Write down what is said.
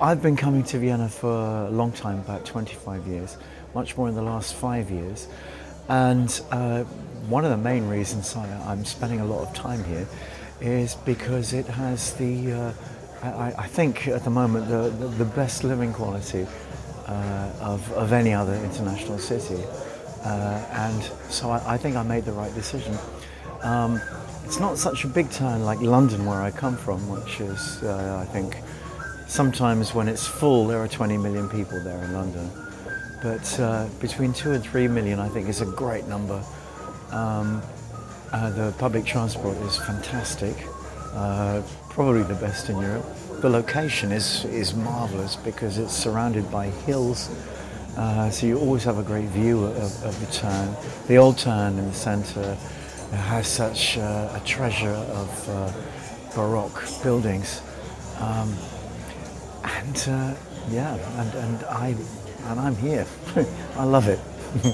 I've been coming to Vienna for a long time, about 25 years, much more in the last five years. And uh, one of the main reasons I, am spending a lot of time here is because it has the, uh, I, I, think at the moment, the, the, the best living quality uh, of, of any other international city. Uh, and so I, I, think I made the right decision. Um, it's not such a big town like London, where I come from, which is, uh, I think, Sometimes when it's full, there are 20 million people there in London. But uh, between two and three million, I think, is a great number. Um, uh, the public transport is fantastic, uh, probably the best in Europe. The location is, is marvelous because it's surrounded by hills, uh, so you always have a great view of, of the town. The old town in the centre has such uh, a treasure of uh, Baroque buildings. Um, and uh, yeah, and, and I and I'm here. I love it.